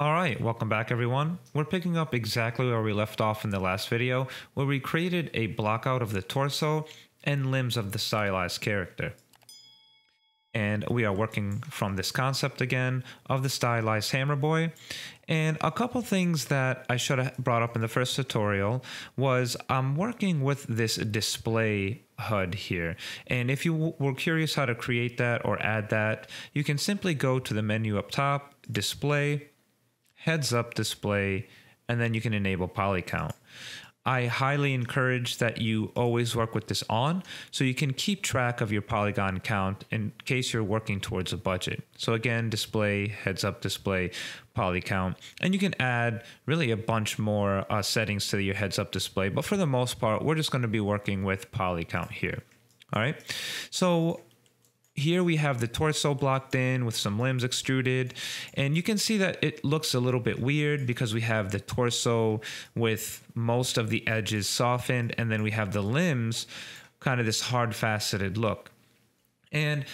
All right, welcome back everyone. We're picking up exactly where we left off in the last video, where we created a blockout of the torso and limbs of the stylized character. And we are working from this concept again of the stylized hammer boy. And a couple things that I should have brought up in the first tutorial was I'm working with this display HUD here. And if you were curious how to create that or add that, you can simply go to the menu up top, display, heads up display, and then you can enable poly count. I highly encourage that you always work with this on so you can keep track of your polygon count in case you're working towards a budget. So again, display, heads up display, poly count, and you can add really a bunch more uh, settings to your heads up display. But for the most part, we're just going to be working with poly count here. All right. So here we have the torso blocked in with some limbs extruded and you can see that it looks a little bit weird because we have the torso with most of the edges softened and then we have the limbs kind of this hard faceted look and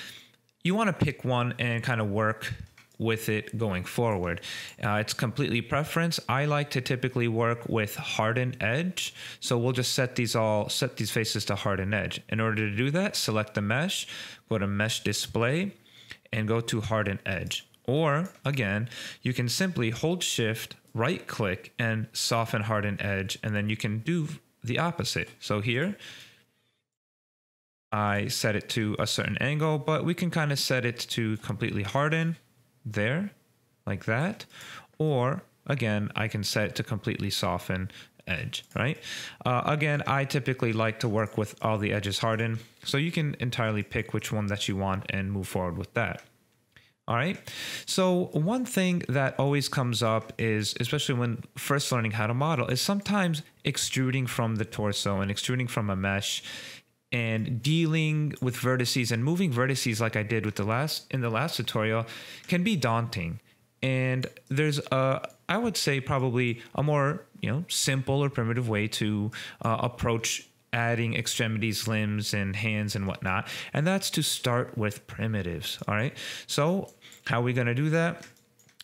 you want to pick one and kind of work with it going forward. Uh, it's completely preference. I like to typically work with hardened edge. So we'll just set these all, set these faces to hardened edge. In order to do that, select the mesh, go to mesh display and go to harden edge. Or again, you can simply hold shift, right click and soften harden edge. And then you can do the opposite. So here, I set it to a certain angle, but we can kind of set it to completely harden there, like that. Or again, I can set it to completely soften edge, right? Uh, again, I typically like to work with all the edges hardened, so you can entirely pick which one that you want and move forward with that. All right. So one thing that always comes up is, especially when first learning how to model, is sometimes extruding from the torso and extruding from a mesh and dealing with vertices and moving vertices like I did with the last in the last tutorial can be daunting. And there's a, I would say probably a more you know simple or primitive way to uh, approach adding extremities, limbs, and hands and whatnot, and that's to start with primitives. All right. So how are we gonna do that?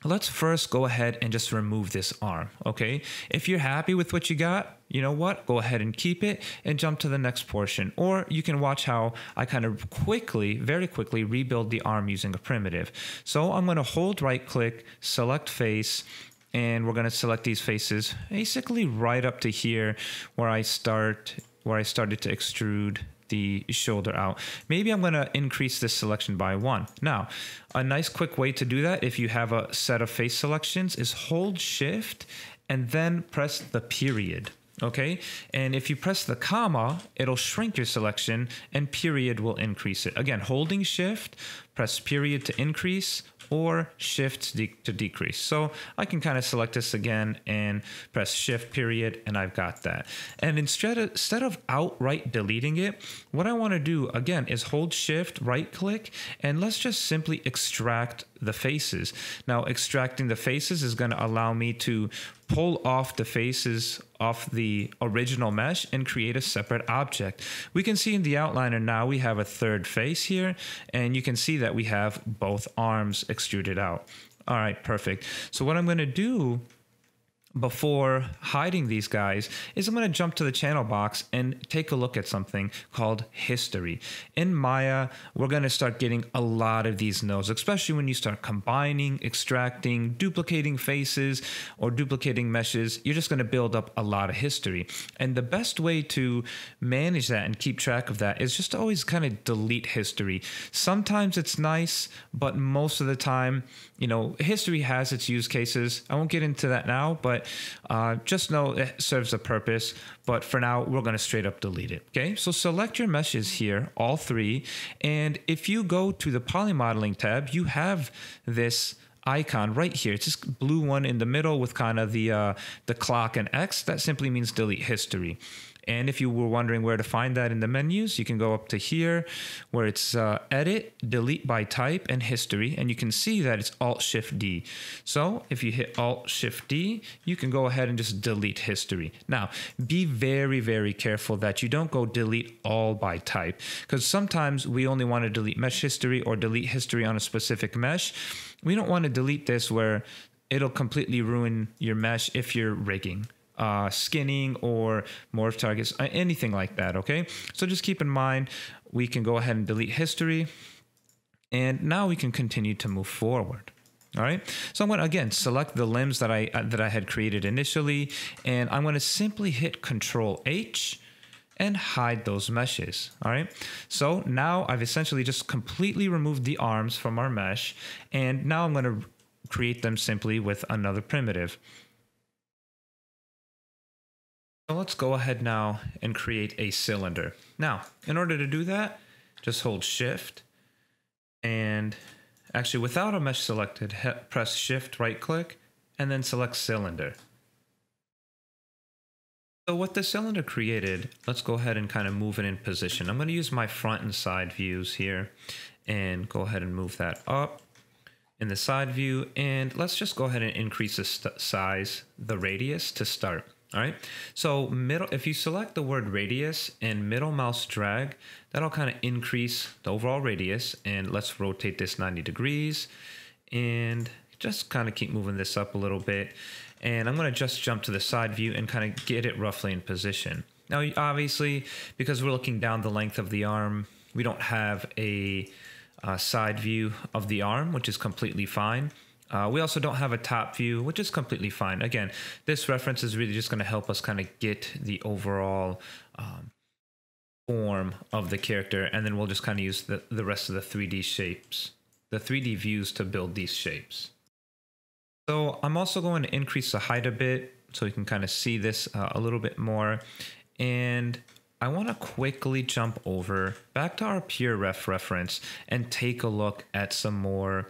let's first go ahead and just remove this arm, okay? If you're happy with what you got, you know what? Go ahead and keep it and jump to the next portion. Or you can watch how I kind of quickly, very quickly rebuild the arm using a primitive. So I'm gonna hold right click, select face, and we're gonna select these faces basically right up to here where I start, where I started to extrude the shoulder out. Maybe I'm going to increase this selection by one. Now, a nice quick way to do that if you have a set of face selections is hold shift and then press the period. Okay, and if you press the comma, it'll shrink your selection and period will increase it. Again, holding shift, press period to increase, or shift to decrease. So I can kind of select this again and press shift period and I've got that. And instead of, instead of outright deleting it, what I want to do again is hold shift, right click, and let's just simply extract the faces. Now extracting the faces is going to allow me to pull off the faces off the original mesh and create a separate object. We can see in the outliner now we have a third face here and you can see that we have both arms extruded out. All right, perfect. So what I'm going to do before hiding these guys is I'm going to jump to the channel box and take a look at something called history. In Maya, we're going to start getting a lot of these nodes, especially when you start combining, extracting, duplicating faces or duplicating meshes. You're just going to build up a lot of history. And the best way to manage that and keep track of that is just always kind of delete history. Sometimes it's nice, but most of the time, you know, history has its use cases. I won't get into that now, but but uh, just know it serves a purpose. But for now, we're going to straight up delete it. Okay, so select your meshes here, all three. And if you go to the poly modeling tab, you have this icon right here. It's this blue one in the middle with kind of the uh, the clock and X. That simply means delete history. And if you were wondering where to find that in the menus, you can go up to here where it's uh, edit, delete by type, and history. And you can see that it's Alt Shift D. So if you hit Alt Shift D, you can go ahead and just delete history. Now, be very, very careful that you don't go delete all by type because sometimes we only want to delete mesh history or delete history on a specific mesh. We don't want to delete this where it'll completely ruin your mesh if you're rigging. Uh, skinning or morph targets, uh, anything like that. Okay, so just keep in mind we can go ahead and delete history, and now we can continue to move forward. All right. So I'm going to again select the limbs that I uh, that I had created initially, and I'm going to simply hit Control H and hide those meshes. All right. So now I've essentially just completely removed the arms from our mesh, and now I'm going to create them simply with another primitive. So let's go ahead now and create a cylinder. Now, in order to do that, just hold Shift and Actually, without a mesh selected, press Shift right click and then select cylinder. So what the cylinder created, let's go ahead and kind of move it in position. I'm going to use my front and side views here and go ahead and move that up in the side view. And let's just go ahead and increase the size, the radius to start. All right. So middle, if you select the word radius and middle mouse drag, that'll kind of increase the overall radius. And let's rotate this 90 degrees and just kind of keep moving this up a little bit. And I'm going to just jump to the side view and kind of get it roughly in position. Now, obviously, because we're looking down the length of the arm, we don't have a, a side view of the arm, which is completely fine. Uh, we also don't have a top view, which is completely fine. Again, this reference is really just going to help us kind of get the overall um, form of the character, and then we'll just kind of use the, the rest of the 3D shapes, the 3D views to build these shapes. So I'm also going to increase the height a bit so we can kind of see this uh, a little bit more. And I want to quickly jump over back to our PureRef reference and take a look at some more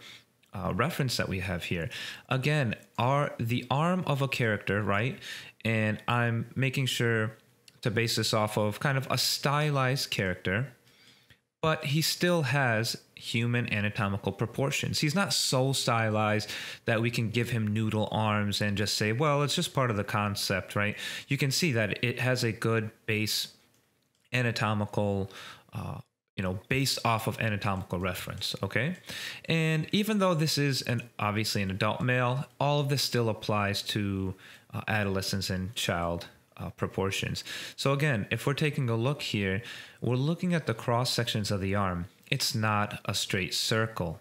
uh, reference that we have here. Again, are the arm of a character, right? And I'm making sure to base this off of kind of a stylized character, but he still has human anatomical proportions. He's not so stylized that we can give him noodle arms and just say, well, it's just part of the concept, right? You can see that it has a good base anatomical uh, you know, based off of anatomical reference, okay? And even though this is an obviously an adult male, all of this still applies to uh, adolescents and child uh, proportions. So again, if we're taking a look here, we're looking at the cross sections of the arm. It's not a straight circle,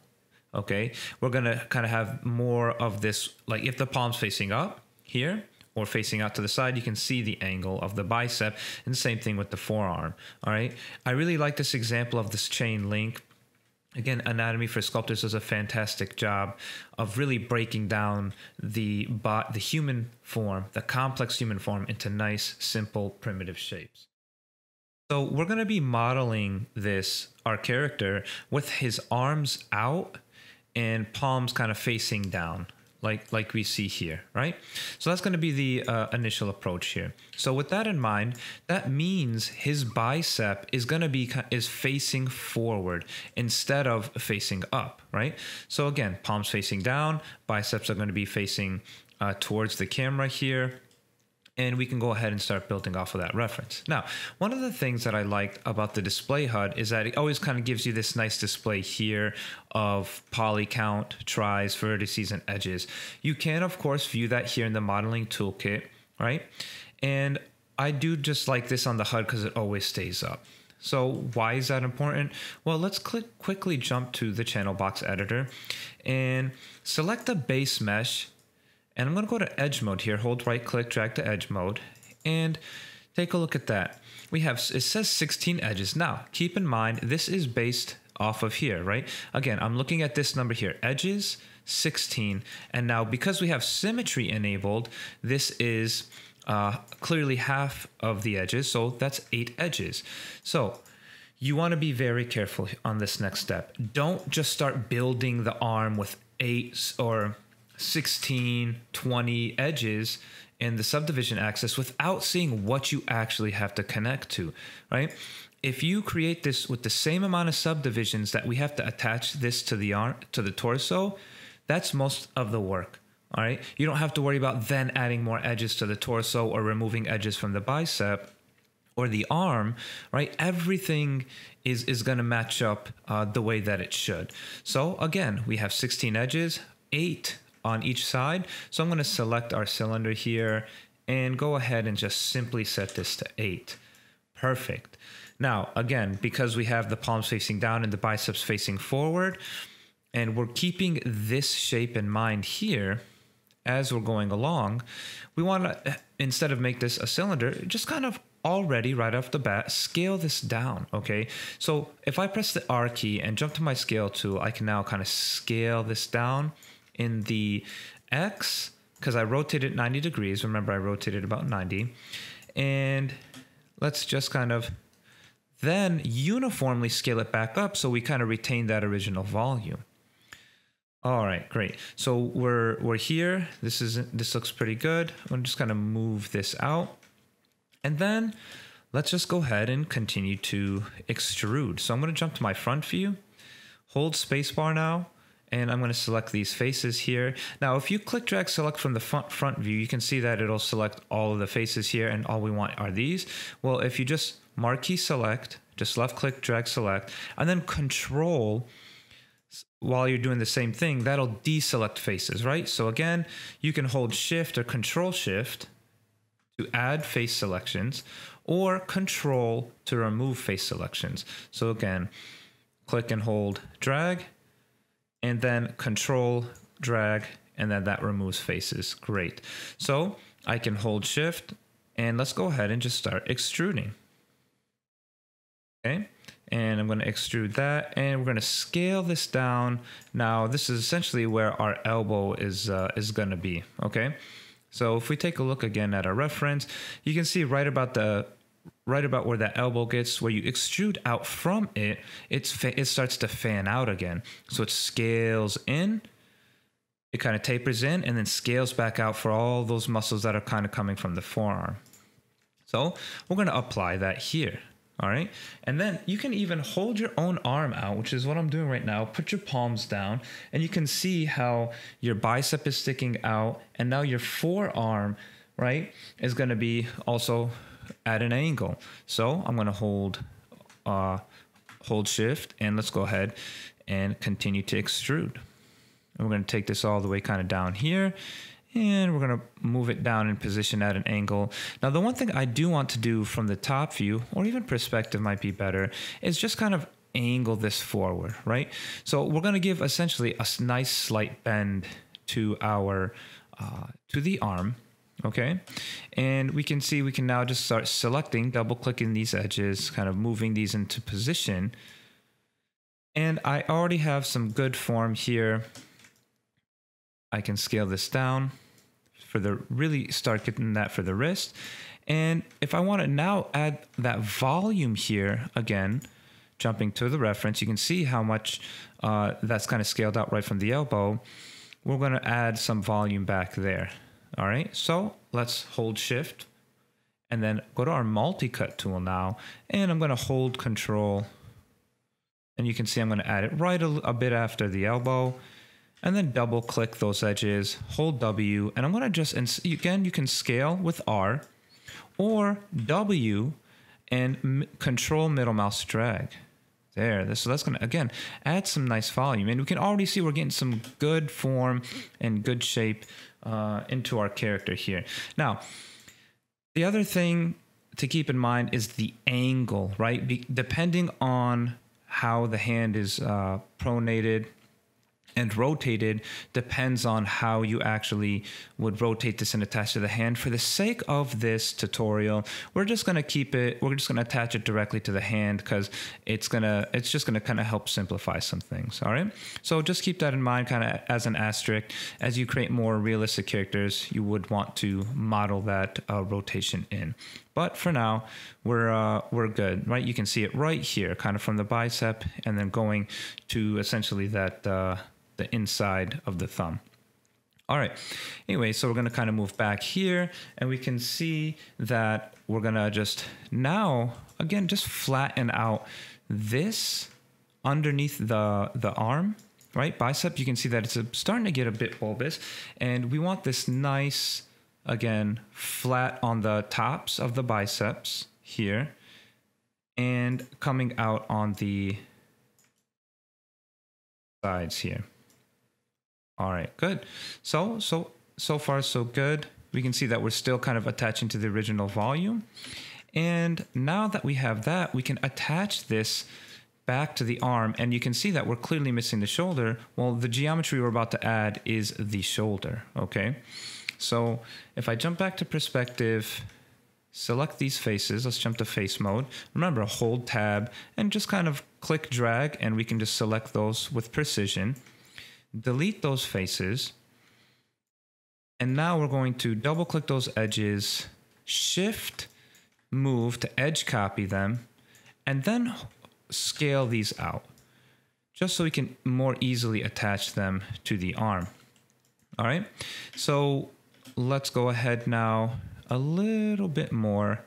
okay? We're gonna kind of have more of this, like if the palm's facing up here, or facing out to the side, you can see the angle of the bicep. And same thing with the forearm. All right. I really like this example of this chain link. Again, Anatomy for Sculptors does a fantastic job of really breaking down the the human form, the complex human form, into nice, simple, primitive shapes. So we're going to be modeling this, our character, with his arms out and palms kind of facing down like like we see here, right? So that's going to be the uh, initial approach here. So with that in mind, that means his bicep is going to be is facing forward instead of facing up, right? So again, palms facing down, biceps are going to be facing uh, towards the camera here and we can go ahead and start building off of that reference. Now, one of the things that I liked about the display HUD is that it always kind of gives you this nice display here of poly count, tris, vertices, and edges. You can, of course, view that here in the modeling toolkit, right? And I do just like this on the HUD because it always stays up. So why is that important? Well, let's click quickly jump to the channel box editor and select the base mesh and I'm going to go to edge mode here, hold right click, drag to edge mode, and take a look at that. We have, it says 16 edges. Now, keep in mind, this is based off of here, right? Again, I'm looking at this number here, edges, 16. And now because we have symmetry enabled, this is uh, clearly half of the edges. So that's eight edges. So you want to be very careful on this next step. Don't just start building the arm with eight or 16, 20 edges in the subdivision axis without seeing what you actually have to connect to, right? If you create this with the same amount of subdivisions that we have to attach this to the arm to the torso, that's most of the work. All right. You don't have to worry about then adding more edges to the torso or removing edges from the bicep or the arm, right? Everything is, is going to match up uh, the way that it should. So again, we have 16 edges, eight on each side. So I'm going to select our cylinder here and go ahead and just simply set this to 8. Perfect. Now, again, because we have the palms facing down and the biceps facing forward, and we're keeping this shape in mind here as we're going along, we want to, instead of make this a cylinder, just kind of already right off the bat, scale this down, okay? So if I press the R key and jump to my scale tool, I can now kind of scale this down in the X, because I rotated 90 degrees. Remember, I rotated about 90. And let's just kind of then uniformly scale it back up so we kind of retain that original volume. All right, great. So we're we're here. This is this looks pretty good. I'm just gonna move this out, and then let's just go ahead and continue to extrude. So I'm gonna jump to my front view, hold spacebar now, and I'm gonna select these faces here. Now, if you click drag select from the front front view, you can see that it'll select all of the faces here, and all we want are these. Well, if you just marquee select, just left click drag select, and then control while you're doing the same thing, that'll deselect faces, right? So again, you can hold shift or control shift to add face selections or control to remove face selections. So again, click and hold drag and then control drag and then that removes faces. Great. So I can hold shift and let's go ahead and just start extruding. Okay and I'm going to extrude that and we're going to scale this down. Now this is essentially where our elbow is uh, is going to be. Okay, so if we take a look again at our reference, you can see right about the right about where that elbow gets, where you extrude out from it, it's it starts to fan out again. So it scales in, it kind of tapers in, and then scales back out for all those muscles that are kind of coming from the forearm. So we're going to apply that here. All right. And then you can even hold your own arm out, which is what I'm doing right now. Put your palms down, and you can see how your bicep is sticking out. And now your forearm, right, is going to be also at an angle. So I'm going to hold, uh, hold shift, and let's go ahead and continue to extrude. And we're going to take this all the way kind of down here and we're going to move it down in position at an angle. Now, the one thing I do want to do from the top view, or even perspective might be better, is just kind of angle this forward, right? So we're going to give essentially a nice slight bend to our, uh, to the arm, okay? And we can see we can now just start selecting, double clicking these edges, kind of moving these into position. And I already have some good form here I can scale this down for the really start getting that for the wrist. And if I want to now add that volume here again, jumping to the reference, you can see how much uh, that's kind of scaled out right from the elbow. We're going to add some volume back there. All right, so let's hold shift and then go to our multi-cut tool now. And I'm going to hold control. And you can see I'm going to add it right a, a bit after the elbow and then double click those edges, hold W, and I'm gonna just, and again, you can scale with R or W and control middle mouse drag. There, so that's gonna, again, add some nice volume. And we can already see we're getting some good form and good shape uh, into our character here. Now, the other thing to keep in mind is the angle, right? Be depending on how the hand is uh, pronated, and rotated depends on how you actually would rotate this and attach to the hand. For the sake of this tutorial, we're just going to keep it, we're just going to attach it directly to the hand because it's going to, it's just going to kind of help simplify some things. All right. So just keep that in mind kind of as an asterisk. As you create more realistic characters, you would want to model that uh, rotation in. But for now, we're uh, we're good, right? You can see it right here, kind of from the bicep, and then going to essentially that uh, the inside of the thumb. All right. Anyway, so we're going to kind of move back here and we can see that we're going to just now, again, just flatten out this underneath the, the arm, right? Bicep, you can see that it's starting to get a bit bulbous and we want this nice, again, flat on the tops of the biceps here and coming out on the sides here. All right, good. So, so, so far so good. We can see that we're still kind of attaching to the original volume. And now that we have that, we can attach this back to the arm and you can see that we're clearly missing the shoulder. Well, the geometry we're about to add is the shoulder, okay? So if I jump back to perspective, select these faces, let's jump to face mode. Remember, hold tab and just kind of click drag and we can just select those with precision. Delete those faces. And now we're going to double click those edges, shift, move to edge copy them, and then scale these out just so we can more easily attach them to the arm. All right, so let's go ahead now a little bit more.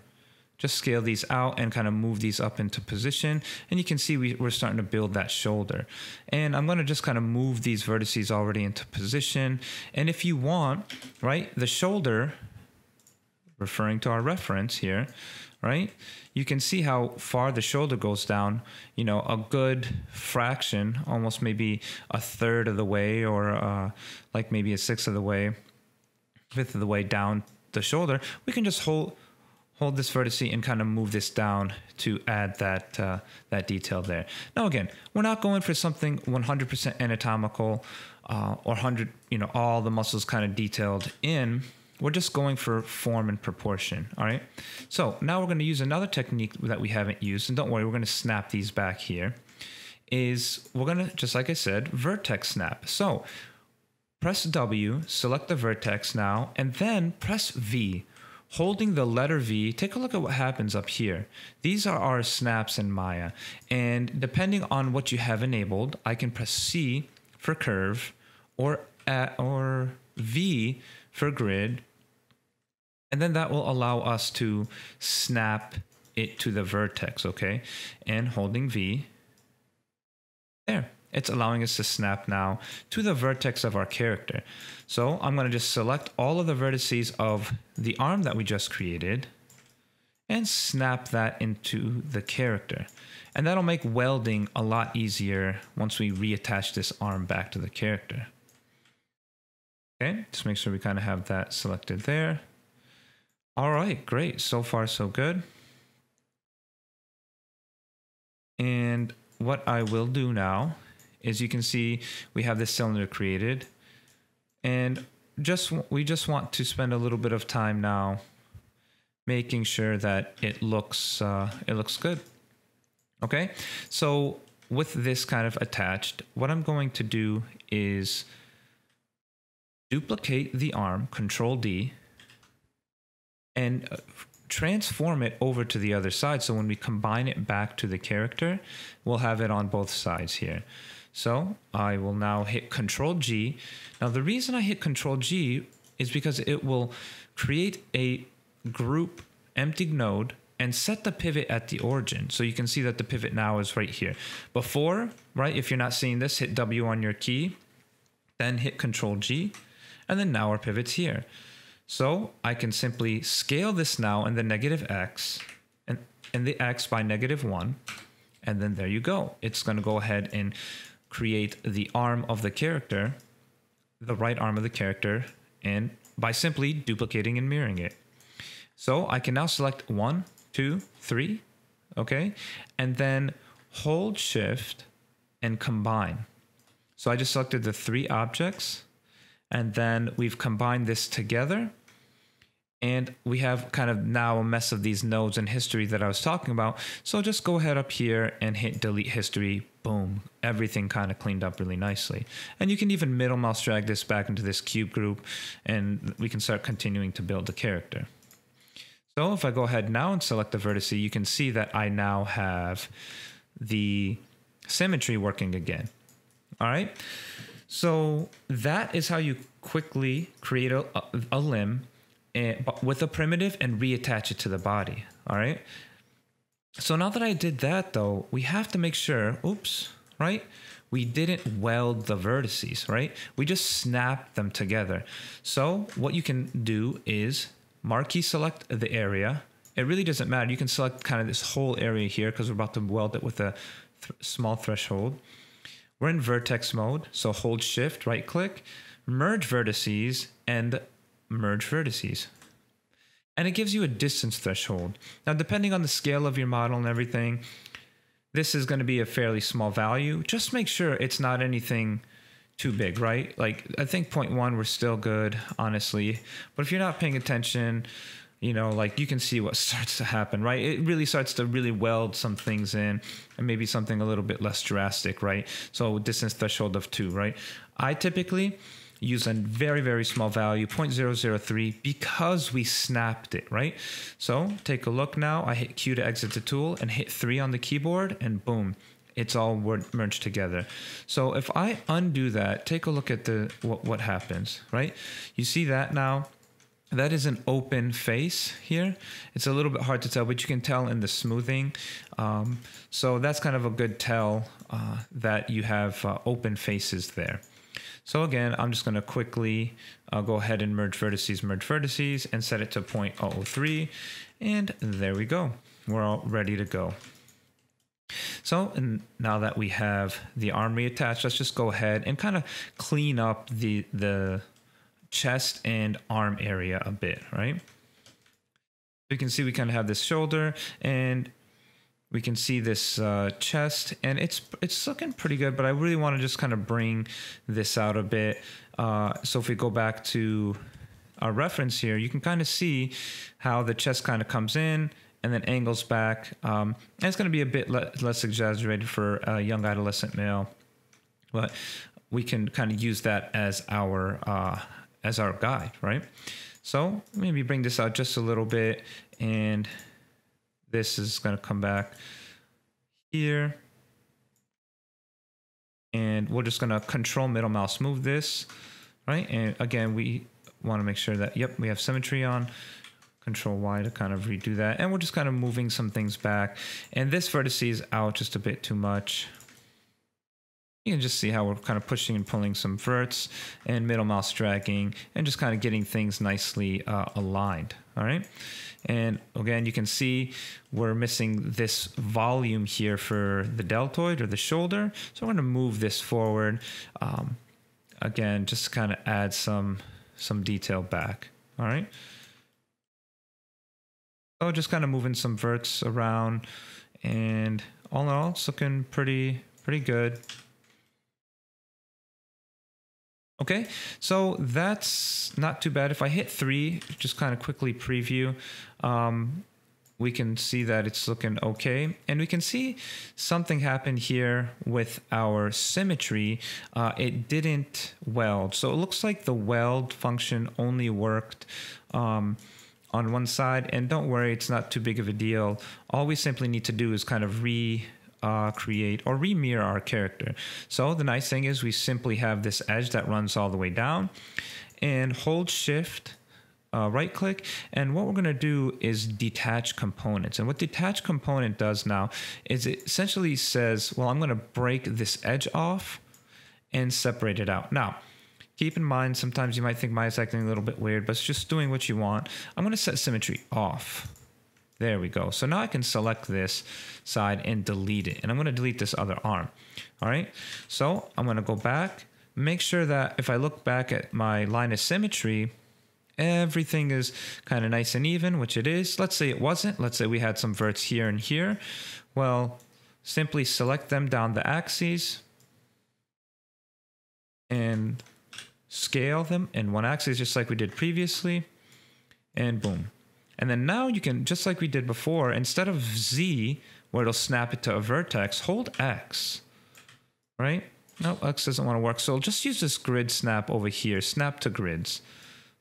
Just scale these out and kind of move these up into position. And you can see we, we're starting to build that shoulder. And I'm gonna just kind of move these vertices already into position. And if you want, right, the shoulder, referring to our reference here, right? You can see how far the shoulder goes down, you know, a good fraction, almost maybe a third of the way or uh, like maybe a sixth of the way, fifth of the way down the shoulder. We can just hold hold this vertex and kind of move this down to add that uh, that detail there. Now again, we're not going for something 100% anatomical uh, or 100, you know, all the muscles kind of detailed in we're just going for form and proportion, all right? So now we're gonna use another technique that we haven't used, and don't worry, we're gonna snap these back here, is we're gonna, just like I said, vertex snap. So press W, select the vertex now, and then press V. Holding the letter V, take a look at what happens up here. These are our snaps in Maya. And depending on what you have enabled, I can press C for curve or, or V for grid and then that will allow us to snap it to the vertex, okay? And holding V, there. It's allowing us to snap now to the vertex of our character. So I'm gonna just select all of the vertices of the arm that we just created and snap that into the character. And that'll make welding a lot easier once we reattach this arm back to the character. Okay, just make sure we kind of have that selected there. All right, great. So far, so good. And what I will do now is you can see we have this cylinder created and just we just want to spend a little bit of time now making sure that it looks uh, it looks good. Okay, so with this kind of attached, what I'm going to do is duplicate the arm, Control D, and uh, transform it over to the other side. So when we combine it back to the character, we'll have it on both sides here. So I will now hit Control G. Now the reason I hit Control G is because it will create a group empty node and set the pivot at the origin. So you can see that the pivot now is right here. Before, right, if you're not seeing this, hit W on your key, then hit Control G, and then now our pivot's here. So I can simply scale this now in the negative x and, and the x by negative 1. And then there you go. It's going to go ahead and create the arm of the character, the right arm of the character, and by simply duplicating and mirroring it. So I can now select one, two, three, okay? And then hold shift and combine. So I just selected the three objects and then we've combined this together and we have kind of now a mess of these nodes and history that I was talking about. So just go ahead up here and hit delete history. Boom. Everything kind of cleaned up really nicely. And you can even middle mouse drag this back into this cube group and we can start continuing to build the character. So if I go ahead now and select the vertex, you can see that I now have the symmetry working again. All right. So that is how you quickly create a, a, a limb Eh, and, with a primitive and reattach it to the body. All right. So now that I did that though, we have to make sure, oops, right? We didn't weld the vertices, right? We just snapped them together. So what you can do is marquee select the area. It really doesn't matter. You can select kind of this whole area here because we're about to weld it with a th small threshold. we're in vertex mode. So hold shift, right click, merge vertices and merge vertices. And it gives you a distance threshold. Now, depending on the scale of your model and everything, this is going to be a fairly small value. Just make sure it's not anything too big, right? Like I think 0.1 we're still good, honestly. But if you're not paying attention, you know, like you can see what starts to happen, right? It really starts to really weld some things in and maybe something a little bit less drastic, right? So distance threshold of two, right? I typically use a very, very small value, 0.003, because we snapped it, right? So take a look now. I hit Q to exit the tool and hit three on the keyboard and boom, it's all merged together. So if I undo that, take a look at the what, what happens, right? You see that now? That is an open face here. It's a little bit hard to tell, but you can tell in the smoothing. Um, so that's kind of a good tell uh, that you have uh, open faces there. So again, I'm just going to quickly uh, go ahead and merge vertices, merge vertices, and set it to 0.003. And there we go. We're all ready to go. So and now that we have the arm reattached, let's just go ahead and kind of clean up the, the chest and arm area a bit, right? You can see we kind of have this shoulder and we can see this uh, chest and it's it's looking pretty good but I really want to just kind of bring this out a bit. Uh, so if we go back to our reference here you can kind of see how the chest kind of comes in and then angles back. Um, and it's going to be a bit le less exaggerated for a young adolescent male but we can kind of use that as our uh, as our guide right? So maybe bring this out just a little bit and this is going to come back here. And we're just going to control middle mouse move this, right? And again, we want to make sure that, yep, we have symmetry on. Control Y to kind of redo that. And we're just kind of moving some things back. And this vertex is out just a bit too much. You can just see how we're kind of pushing and pulling some verts and middle mouse dragging and just kind of getting things nicely uh, aligned. All right. And again, you can see we're missing this volume here for the deltoid or the shoulder. So I'm to move this forward. Um, again, just to kind of add some, some detail back. All right. So just kind of moving some verts around and all in all, it's looking pretty, pretty good. Okay, so that's not too bad. If I hit three, just kind of quickly preview, um, we can see that it's looking okay. And we can see something happened here with our symmetry. Uh, it didn't weld. So it looks like the weld function only worked um, on one side. And don't worry, it's not too big of a deal. All we simply need to do is kind of re uh, create or remirror our character. So the nice thing is we simply have this edge that runs all the way down and hold shift uh, right click. And what we're going to do is detach components. And what detach component does now is it essentially says well i'm going to break this edge off and separate it out. Now keep in mind sometimes you might think Maya's acting a little bit weird? But it's just doing what you want. I'm going to set symmetry off there we go. So now I can select this side and delete it. And I'm going to delete this other arm. All right. So I'm going to go back, make sure that if I look back at my line of symmetry, everything is kind of nice and even, which it is. Let's say it wasn't. Let's say we had some verts here and here. Well, simply select them down the axes and scale them in one axis just like we did previously. And boom. And then now you can, just like we did before, instead of Z, where it'll snap it to a vertex, hold X, right? No, X doesn't want to work. So I'll just use this grid snap over here, snap to grids,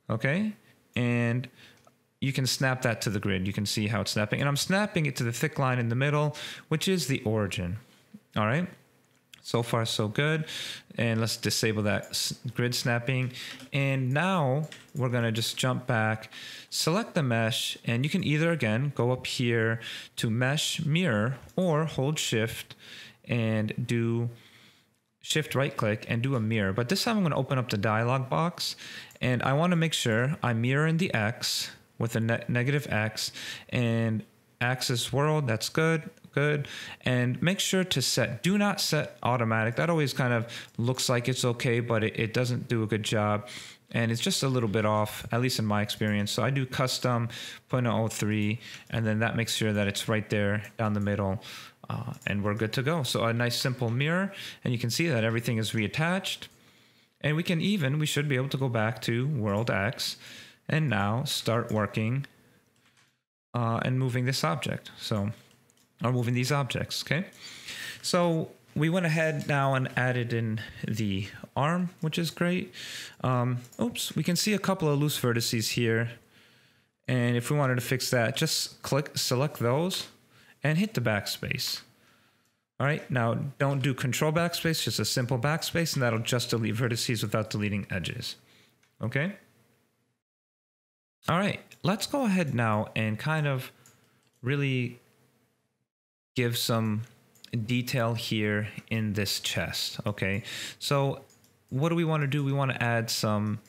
okay? And you can snap that to the grid. You can see how it's snapping. And I'm snapping it to the thick line in the middle, which is the origin, all right? So far, so good. And let's disable that grid snapping. And now we're gonna just jump back, select the mesh, and you can either, again, go up here to mesh mirror or hold shift and do shift right click and do a mirror. But this time I'm gonna open up the dialog box and I wanna make sure I'm mirroring the X with a ne negative X and axis world, that's good. Good. And make sure to set, do not set automatic. That always kind of looks like it's okay, but it, it doesn't do a good job. And it's just a little bit off, at least in my experience. So I do custom, put in 03, and then that makes sure that it's right there down the middle. Uh, and we're good to go. So a nice simple mirror, and you can see that everything is reattached. And we can even, we should be able to go back to World X and now start working uh, and moving this object. So, or moving these objects, okay? So we went ahead now and added in the arm, which is great. Um, oops, we can see a couple of loose vertices here. And if we wanted to fix that, just click, select those and hit the backspace. All right, now don't do control backspace, just a simple backspace, and that'll just delete vertices without deleting edges. Okay? All right, let's go ahead now and kind of really give some detail here in this chest. Okay, so what do we want to do? We want to add some,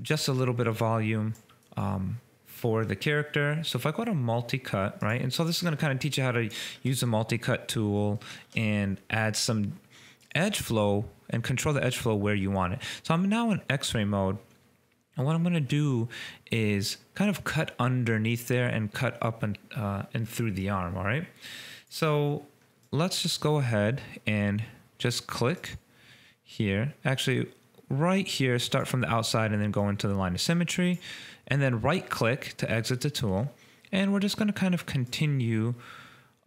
just a little bit of volume. Um, for the character. So if I go to multi-cut, right? And so this is going to kind of teach you how to use the multi-cut tool and add some edge flow and control the edge flow where you want it. So I'm now in x-ray mode. And what I'm going to do is kind of cut underneath there and cut up and, uh, and through the arm, all right? So let's just go ahead and just click here. Actually, right here, start from the outside and then go into the line of symmetry and then right click to exit the tool. And we're just going to kind of continue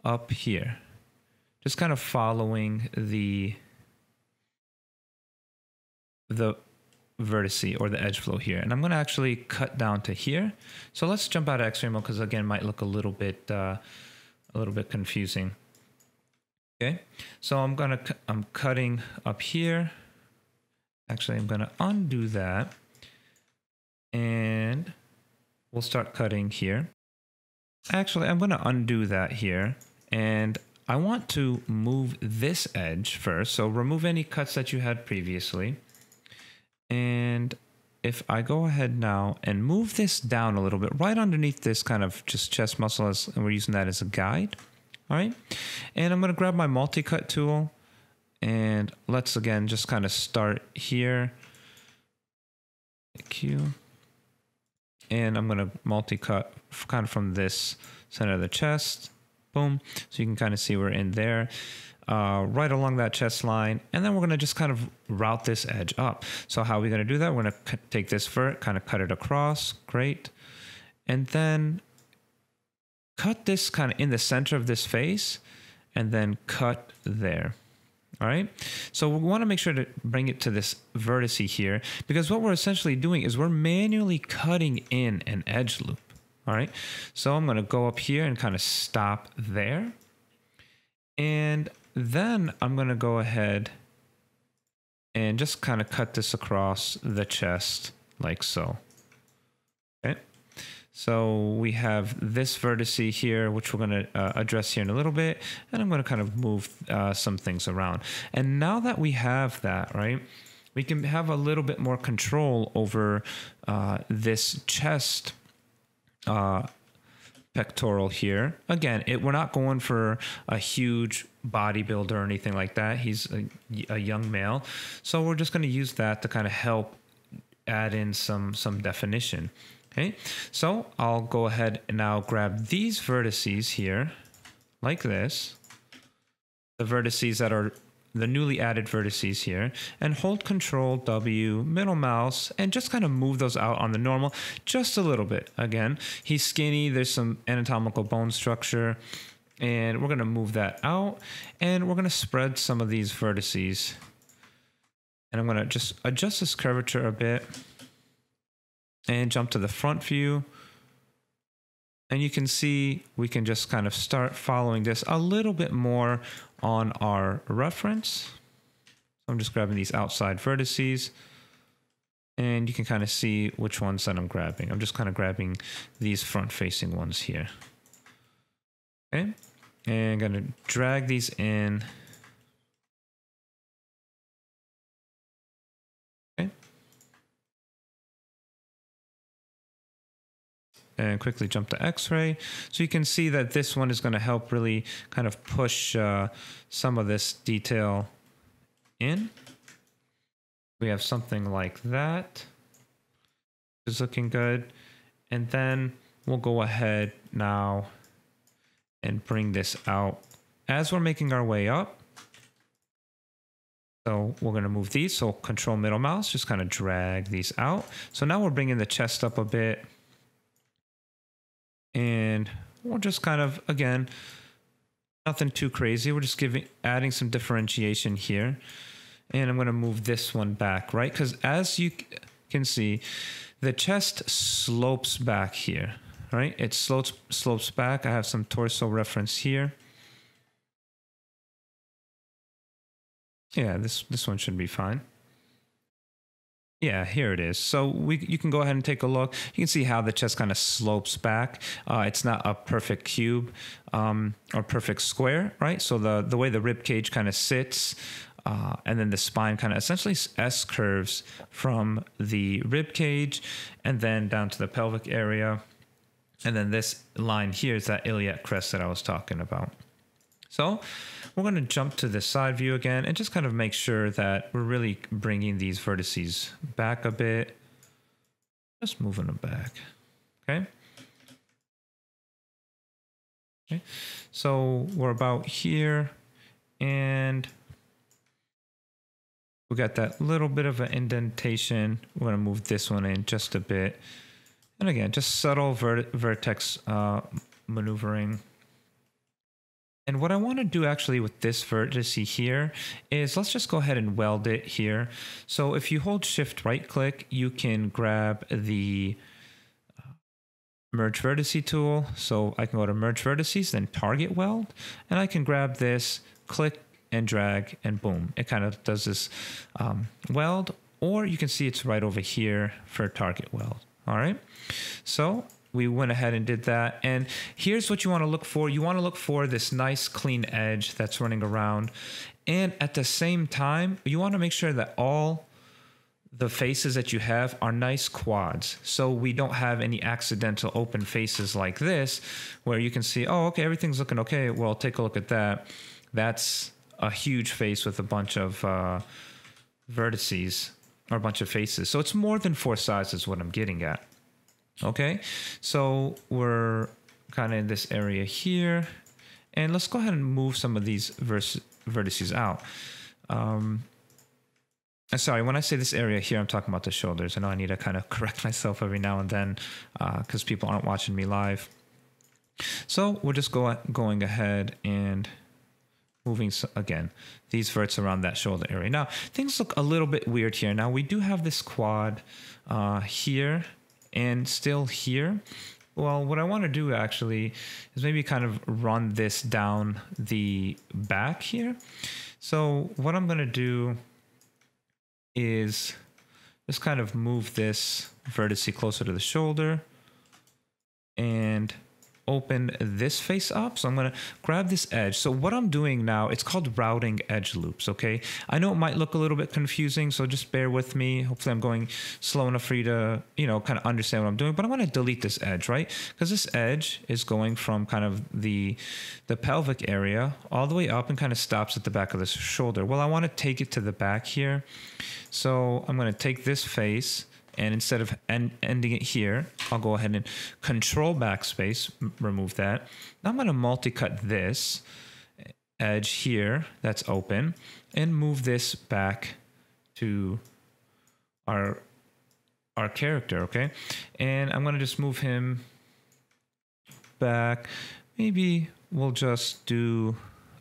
up here, just kind of following the the vertice or the edge flow here. And I'm going to actually cut down to here. So let's jump out of mode because again, might look a little bit uh, a little bit confusing. Okay, so I'm gonna I'm cutting up here. Actually, I'm gonna undo that and we'll start cutting here. Actually, I'm to undo that here and I want to move this edge first. So remove any cuts that you had previously. And if I go ahead now and move this down a little bit, right underneath this kind of just chest muscle, as, and we're using that as a guide. All right. And I'm going to grab my multi-cut tool and let's again just kind of start here. Q and I'm going to multi-cut kind of from this center of the chest. Boom. So you can kind of see we're in there. Uh, right along that chest line. And then we're going to just kind of route this edge up. So how are we going to do that? We're going to take this vert, kind of cut it across. Great. And then cut this kind of in the center of this face and then cut there. All right. So we want to make sure to bring it to this vertex here because what we're essentially doing is we're manually cutting in an edge loop. All right. So I'm going to go up here and kind of stop there. And then I'm going to go ahead and just kind of cut this across the chest like so. Okay. So we have this vertice here, which we're going to uh, address here in a little bit, and I'm going to kind of move uh, some things around. And now that we have that, right, we can have a little bit more control over uh, this chest uh, pectoral here. Again, it, we're not going for a huge bodybuilder or anything like that. He's a, a young male. So we're just going to use that to kind of help add in some some definition. Okay, so I'll go ahead and now grab these vertices here, like this, the vertices that are the newly added vertices here, and hold Control W, middle mouse, and just kind of move those out on the normal just a little bit. Again, he's skinny, there's some anatomical bone structure, and we're gonna move that out, and we're gonna spread some of these vertices. And I'm gonna just adjust this curvature a bit and jump to the front view. And you can see we can just kind of start following this a little bit more on our reference. So I'm just grabbing these outside vertices and you can kind of see which ones that I'm grabbing. I'm just kind of grabbing these front facing ones here. Okay. And I'm to drag these in and quickly jump to x-ray. So you can see that this one is going to help really kind of push uh, some of this detail in. We have something like that. Is looking good. And then we'll go ahead now and bring this out as we're making our way up. So we're going to move these. So control middle mouse, just kind of drag these out. So now we're bringing the chest up a bit. And we're just kind of, again, nothing too crazy. We're just giving, adding some differentiation here. And I'm going to move this one back, right? Because as you can see, the chest slopes back here, right? It slopes, slopes back. I have some torso reference here. Yeah, this this one should be fine. Yeah, here it is. So we you can go ahead and take a look. You can see how the chest kind of slopes back. Uh, it's not a perfect cube um, or perfect square, right? So the the way the rib cage kind of sits, uh, and then the spine kind of essentially S curves from the rib cage, and then down to the pelvic area, and then this line here is that iliac crest that I was talking about. So we're going to jump to the side view again and just kind of make sure that we're really bringing these vertices back a bit. Just moving them back. Okay. Okay. So we're about here and we got that little bit of an indentation. We're going to move this one in just a bit. And again, just subtle vert vertex uh, maneuvering. And what I want to do actually with this vertex here is let's just go ahead and weld it here. So if you hold shift right click, you can grab the uh, merge vertice tool. So I can go to merge vertices, then target weld, and I can grab this, click and drag, and boom, it kind of does this um, weld. Or you can see it's right over here for target weld. All right. So we went ahead and did that. And here's what you want to look for. You want to look for this nice clean edge that's running around. And at the same time, you want to make sure that all the faces that you have are nice quads. So we don't have any accidental open faces like this where you can see, oh, okay, everything's looking okay. Well, take a look at that. That's a huge face with a bunch of uh, vertices or a bunch of faces. So it's more than four sides is what I'm getting at. Okay, so we're kind of in this area here. And let's go ahead and move some of these vertices out. Um, I'm sorry, when I say this area here, I'm talking about the shoulders. I know I need to kind of correct myself every now and then because uh, people aren't watching me live. So we're just go, going ahead and moving again these verts around that shoulder area. Now things look a little bit weird here. Now we do have this quad uh, here and still here. Well, what I want to do actually is maybe kind of run this down the back here. So what I'm going to do is just kind of move this vertex closer to the shoulder and open this face up. So I'm going to grab this edge. So what I'm doing now, it's called routing edge loops, okay? I know it might look a little bit confusing, so just bear with me. Hopefully I'm going slow enough for you to, you know, kind of understand what I'm doing, but I'm going to delete this edge, right? Because this edge is going from kind of the, the pelvic area all the way up and kind of stops at the back of the shoulder. Well, I want to take it to the back here. So I'm going to take this face and instead of en ending it here, I'll go ahead and control backspace, remove that. Now I'm going to multi-cut this edge here that's open and move this back to our our character, okay? And I'm going to just move him back. Maybe we'll just do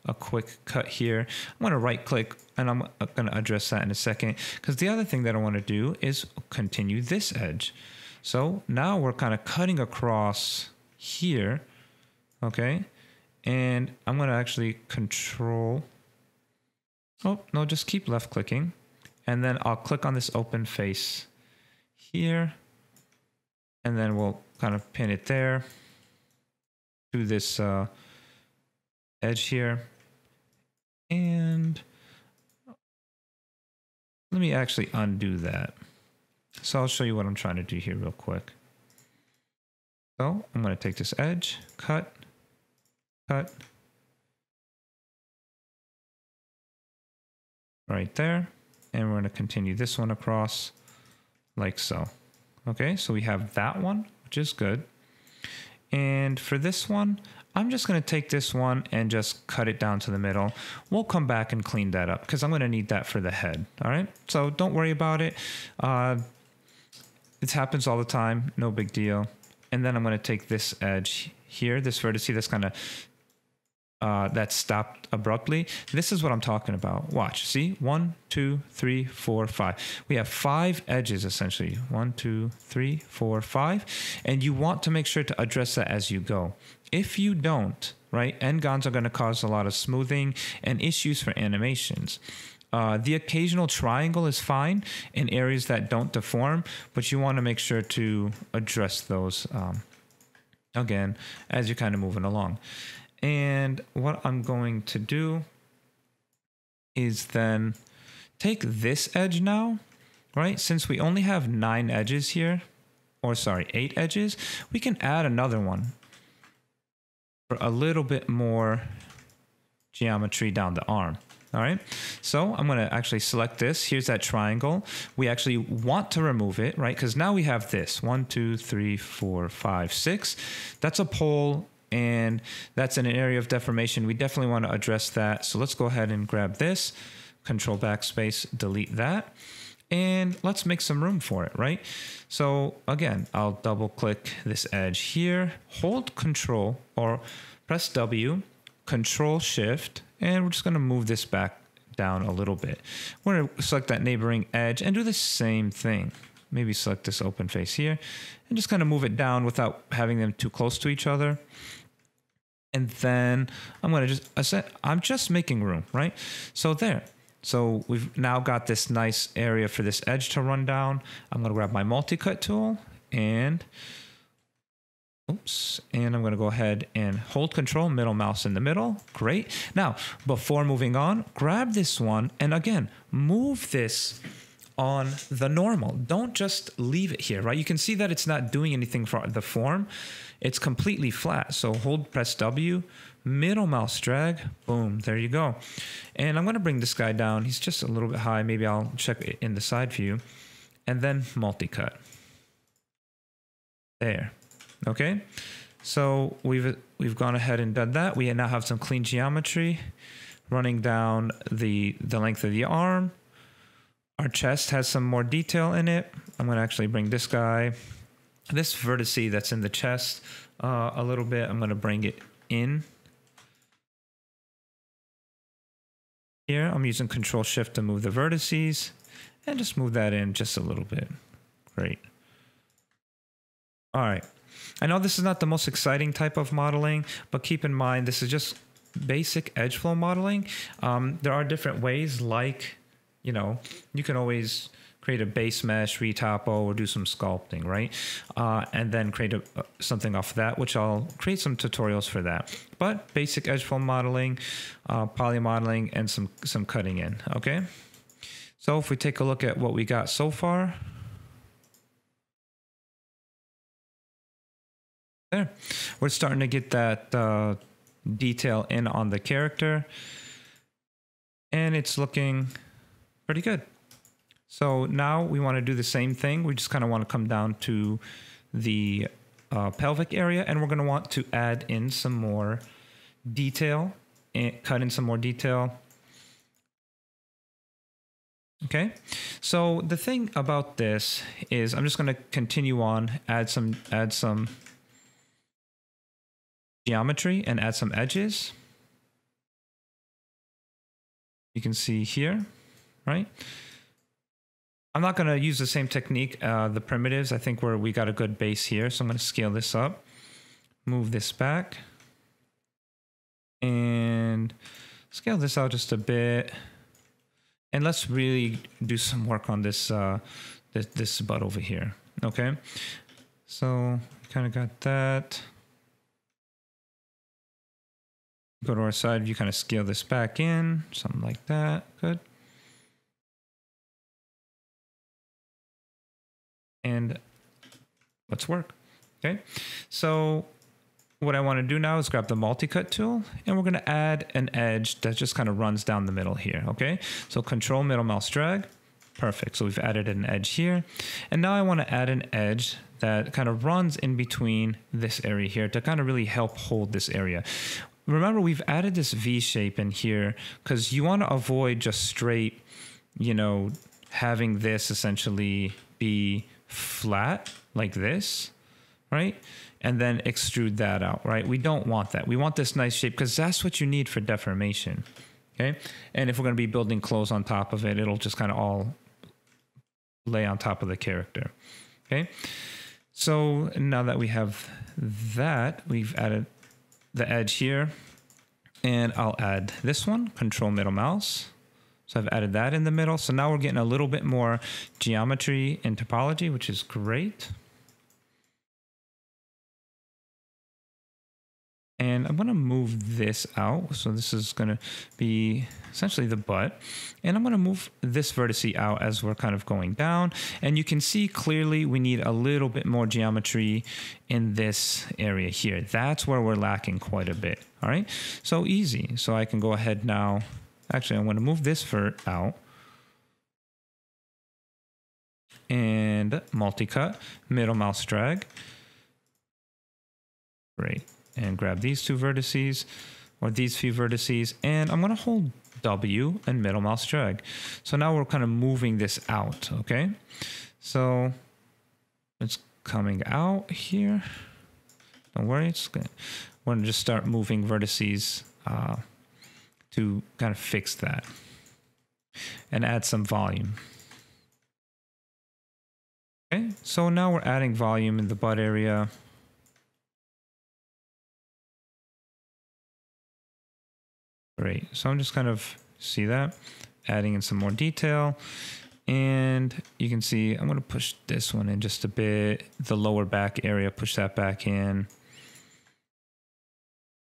a quick cut here. I'm going to right click and I'm going to address that in a second because the other thing that I want to do is continue this edge. So now we're kind of cutting across here, okay? And I'm going to actually control, oh, no, just keep left clicking. And then I'll click on this open face here. And then we'll kind of pin it there to this uh, edge here. And let me actually undo that. So I'll show you what I'm trying to do here real quick. So I'm going to take this edge, cut, cut, right there. And we're going to continue this one across like so. Okay, so we have that one, which is good. And for this one, I'm just going to take this one and just cut it down to the middle. We'll come back and clean that up because I'm going to need that for the head. All right, so don't worry about it. Uh, it happens all the time, no big deal. And then I'm going to take this edge here, this vertex that's kind of uh, that stopped abruptly. This is what I'm talking about. Watch, see, one, two, three, four, five. We have five edges essentially. One, two, three, four, five. And you want to make sure to address that as you go. If you don't, right, n-gons are going to cause a lot of smoothing and issues for animations. Uh, the occasional triangle is fine in areas that don't deform, but you want to make sure to address those um, again as you're kind of moving along. And what I'm going to do is then take this edge now, right? Since we only have nine edges here, or sorry, eight edges, we can add another one for a little bit more geometry down the arm. All right, so I'm gonna actually select this. Here's that triangle. We actually want to remove it, right? Because now we have this, one, two, three, four, five, six. That's a pole and that's in an area of deformation. We definitely want to address that. So let's go ahead and grab this, control backspace, delete that. And let's make some room for it, right? So again, I'll double click this edge here, hold control or press W, control shift, and we're just gonna move this back down a little bit. We're gonna select that neighboring edge and do the same thing. Maybe select this open face here and just kind of move it down without having them too close to each other and then I'm to just, I said I'm just making room, right? So there. So we've now got this nice area for this edge to run down. I'm to grab my multi-cut tool and, oops, and I'm to go ahead and hold control, middle mouse in the middle. Great. Now, before moving on, grab this one and again, move this on the normal. Don't just leave it here, right? You can see that it's not doing anything for the form. It's completely flat. So hold, press W, middle mouse drag, boom, there you go. And I'm gonna bring this guy down. He's just a little bit high. Maybe I'll check it in the side view and then multi-cut. There, okay? So we've, we've gone ahead and done that. We now have some clean geometry running down the, the length of the arm. Our chest has some more detail in it. I'm gonna actually bring this guy this vertice that's in the chest uh, a little bit. I'm going to bring it in. Here, I'm using Control Shift to move the vertices and just move that in just a little bit. Great. All right. I know this is not the most exciting type of modeling, but keep in mind this is just basic edge flow modeling. Um, there are different ways, like, you know, you can always create a base mesh, retopo, or do some sculpting, right? Uh, and then create a, uh, something off that, which I'll create some tutorials for that. But basic edge flow modeling, uh, poly modeling, and some, some cutting in, okay? So if we take a look at what we got so far, there, we're starting to get that uh, detail in on the character, and it's looking pretty good. So now we want to do the same thing. We just kind of want to come down to the uh, pelvic area and we're going to want to add in some more detail and cut in some more detail. Okay, so the thing about this is I'm just going to continue on, add some, add some geometry and add some edges. You can see here, right? I'm not going to use the same technique, uh, the primitives. I think where we got a good base here. So I'm going to scale this up, move this back, and scale this out just a bit. And let's really do some work on this, uh, this, this butt over here. Okay. So kind of got that. Go to our side view, kind of scale this back in, something like that. Good. And let's work. Okay, so what I want to do now is grab the multi-cut tool and we're going to add an edge that just kind of runs down the middle here. Okay, so control middle mouse drag. Perfect. So we've added an edge here. And now I want to add an edge that kind of runs in between this area here to kind of really help hold this area. Remember, we've added this V shape in here because you want to avoid just straight, you know, having this essentially be flat like this, right? And then extrude that out, right? We don't want that. We want this nice shape because that's what you need for deformation. Okay. And if we're going to be building clothes on top of it, it'll just kind of all lay on top of the character. Okay. So now that we have that, we've added the edge here and I'll add this one, control middle mouse. So I've added that in the middle. So now we're getting a little bit more geometry and topology, which is great. And I'm going to move this out. So this is going to be essentially the butt. And I'm going to move this vertex out as we're kind of going down. And you can see clearly we need a little bit more geometry in this area here. That's where we're lacking quite a bit. All right. So easy. So I can go ahead now. Actually, I'm going to move this vert out. And multi-cut, middle mouse drag. Great and grab these two vertices or these few vertices and I'm going to hold W and middle mouse drag. So now we're kind of moving this out, okay? So it's coming out here. Don't worry, it's going to just start moving vertices uh, to kind of fix that and add some volume. Okay, so now we're adding volume in the butt area. Great. So I'm just kind of see that, adding in some more detail. And you can see I'm to push this one in just a bit. The lower back area, push that back in.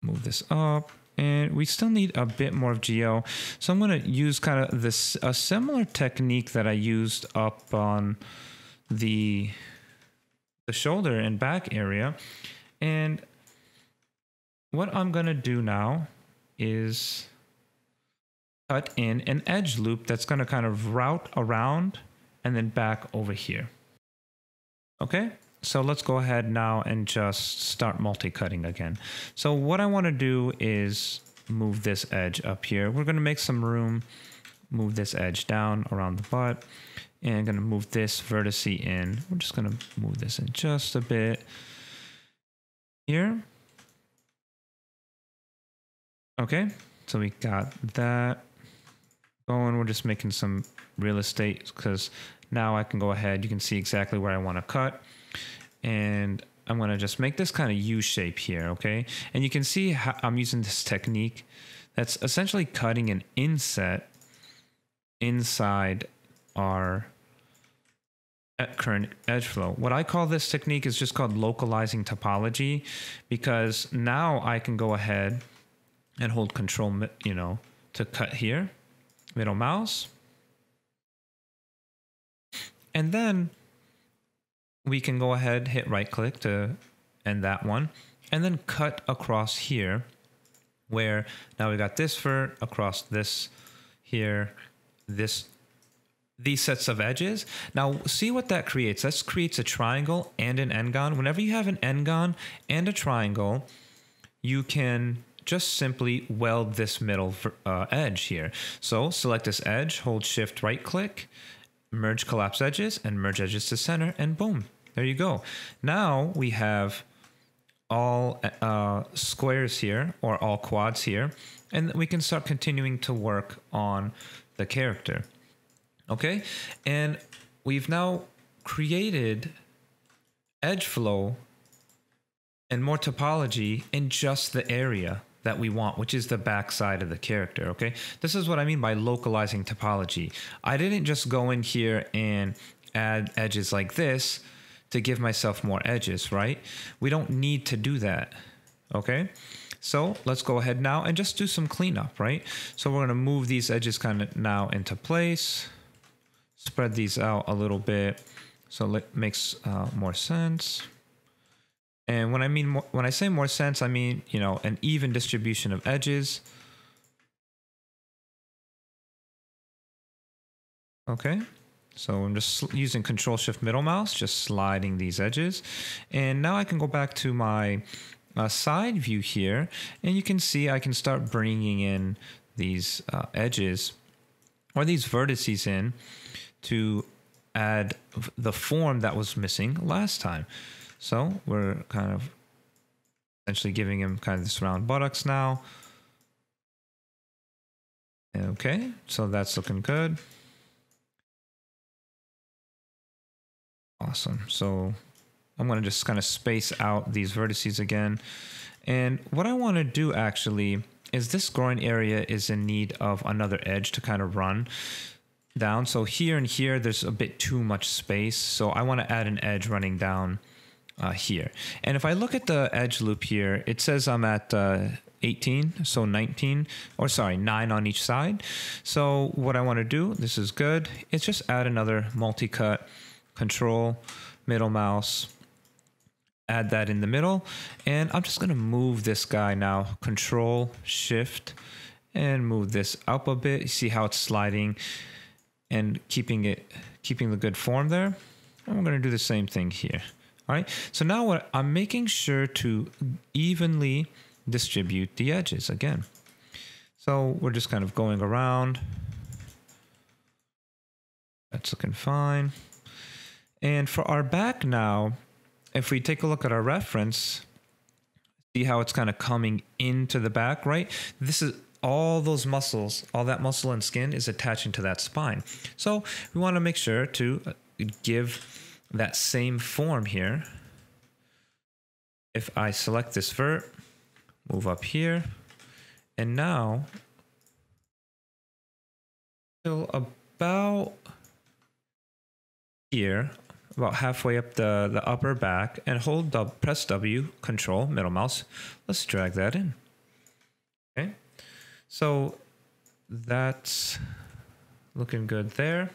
Move this up. And we still need a bit more of geo. So I'm going to use kind of this a similar technique that I used up on the the shoulder and back area. And what I'm going to do now is cut in an edge loop that's going to kind of route around and then back over here. Okay, so let's go ahead now and just start multi-cutting again. So what I want to do is move this edge up here. We're going to make some room, move this edge down around the butt, and I'm going to move this vertex in. We're just going to move this in just a bit here. Okay, so we got that going. We're just making some real estate because now I can go ahead. You can see exactly where I want to cut. And I'm to just make this kind of U shape here, okay? And you can see how I'm using this technique that's essentially cutting an inset inside our uh, current edge flow. What I call this technique is just called localizing topology because now I can go ahead and hold control, you know, to cut here, middle mouse. And then we can go ahead, hit right click to end that one, and then cut across here where now we got this vert across this here, this these sets of edges. Now see what that creates. That creates a triangle and an n-gon. Whenever you have an n-gon and a triangle, you can just simply weld this middle uh, edge here. So select this edge, hold shift right click, merge collapse edges and merge edges to center and boom, there you go. Now we have all uh, squares here or all quads here and we can start continuing to work on the character. Okay, and we've now created edge flow and more topology in just the area that we want, which is the backside of the character, okay? This is what I mean by localizing topology. I didn't just go in here and add edges like this to give myself more edges, right? We don't need to do that, okay? So let's go ahead now and just do some cleanup, right? So we're gonna move these edges kind of now into place, spread these out a little bit so it makes uh, more sense. And when I mean more, when I say more sense, I mean, you know, an even distribution of edges. Okay. So I'm just using control shift middle mouse, just sliding these edges. And now I can go back to my uh, side view here and you can see I can start bringing in these uh, edges or these vertices in to add the form that was missing last time. So we're kind of essentially giving him kind of this round buttocks now. Okay, so that's looking good. Awesome. So I'm going to just kind of space out these vertices again. And what I want to do actually is this groin area is in need of another edge to kind of run down. So here and here, there's a bit too much space. So I want to add an edge running down uh, here. And if I look at the edge loop here, it says I'm at uh, 18, so 19, or sorry, 9 on each side. So what I want to do, this is good, is just add another multi-cut control, middle mouse, add that in the middle. And I'm just going to move this guy now, control, shift, and move this up a bit. You see how it's sliding and keeping it, keeping the good form there. Going to do the same thing here. All right. So now what I'm making sure to evenly distribute the edges again. So we're just kind of going around. That's looking fine. And for our back now, if we take a look at our reference, see how it's kind of coming into the back, right? This is all those muscles, all that muscle and skin is attaching to that spine. So we want to make sure to uh, give that same form here. If I select this vert, move up here, and now till about here, about halfway up the, the upper back and hold the press W, control, middle mouse. Let's drag that in. Okay. So that's looking good there.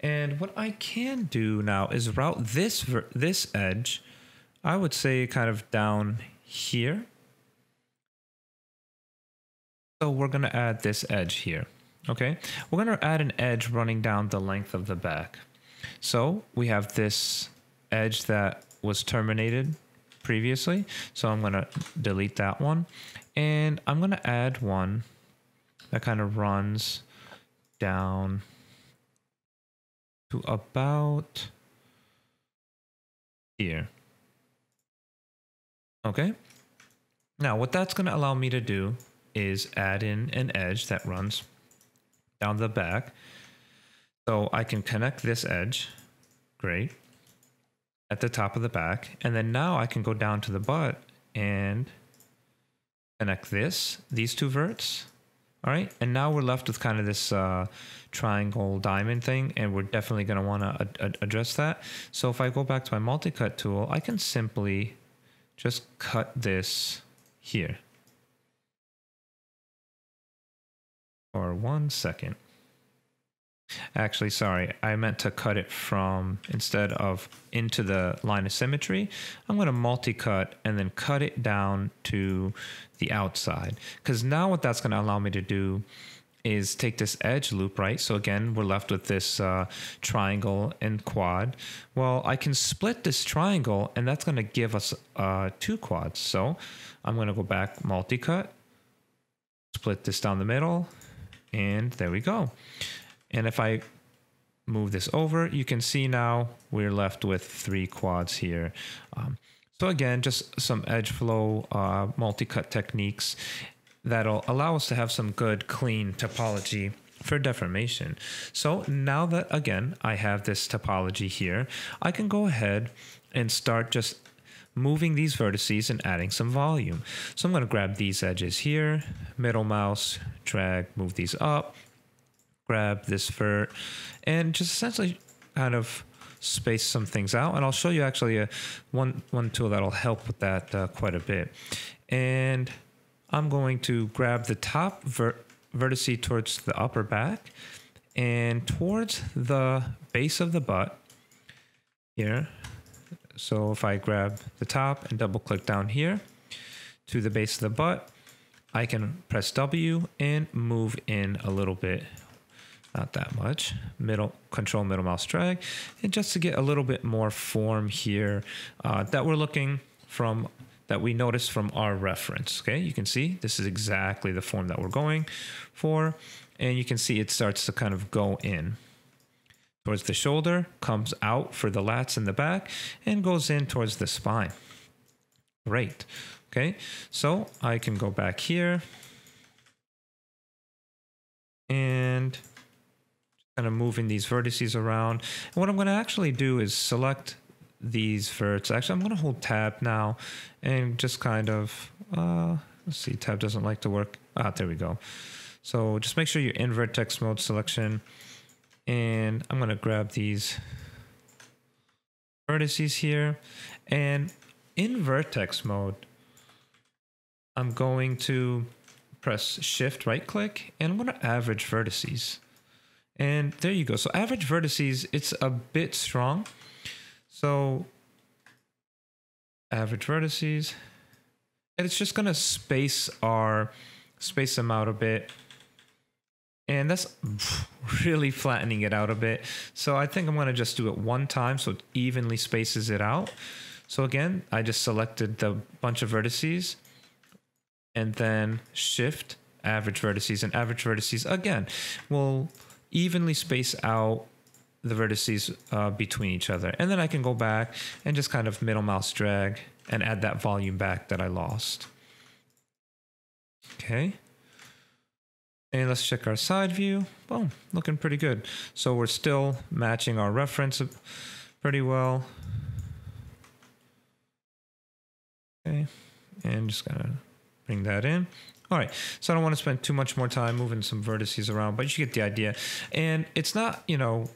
And what I can do now is route this this edge, I would say kind of down here. So we're going to add this edge here. Okay, we're going to add an edge running down the length of the back. So we have this edge that was terminated previously. So I'm going to delete that one. And I'm going to add one that kind of runs down to about here. Okay. Now what that's going to allow me to do is add in an edge that runs down the back. So I can connect this edge. Great. At the top of the back. And then now I can go down to the butt and connect this, these two verts. All right. And now we're left with kind of this uh, triangle diamond thing. And we're definitely going to want to address that. So if I go back to my multi-cut tool, I can simply just cut this here. For one second. Actually, sorry, I meant to cut it from, instead of into the line of symmetry, I'm going to multi-cut and then cut it down to the outside. Because now what that's going to allow me to do is take this edge loop, right? So again, we're left with this uh, triangle and quad. Well, I can split this triangle and that's going to give us uh, two quads. So I'm going to go back multi-cut, split this down the middle, and there we go. And if I move this over, you can see now we're left with three quads here. Um, so again, just some edge flow uh, multi-cut techniques that'll allow us to have some good clean topology for deformation. So now that again, I have this topology here, I can go ahead and start just moving these vertices and adding some volume. So I'm going to grab these edges here, middle mouse, drag, move these up, grab this vert, and just essentially kind of space some things out. And I'll show you actually a, one, one tool that'll help with that uh, quite a bit. And I'm going to grab the top ver vertice towards the upper back and towards the base of the butt, here. So if I grab the top and double click down here to the base of the butt, I can press W and move in a little bit. Not that much. Middle control middle mouse drag. And just to get a little bit more form here uh, that we're looking from that we noticed from our reference. Okay, you can see this is exactly the form that we're going for. And you can see it starts to kind of go in towards the shoulder, comes out for the lats in the back, and goes in towards the spine. Great. Okay, so I can go back here and kind of moving these vertices around. And what I'm going to actually do is select these verts. Actually, I'm going to hold tab now and just kind of, uh, let's see, tab doesn't like to work. Ah, there we go. So just make sure you're in vertex mode selection. And I'm to grab these vertices here. And in vertex mode, I'm going to press shift right click and I'm to average vertices. And there you go. So average vertices, it's a bit strong. So average vertices, and it's just to space our, space them out a bit. And that's really flattening it out a bit. So I think I'm to just do it one time so it evenly spaces it out. So again, I just selected the bunch of vertices and then shift average vertices and average vertices again will evenly space out the vertices uh, between each other. And then I can go back and just kind of middle mouse drag and add that volume back that I lost. Okay. And let's check our side view. Boom, looking pretty good. So we're still matching our reference pretty well. Okay, and just gonna bring that in. All right, so I don't want to spend too much more time moving some vertices around, but you get the idea. And it's not, you know,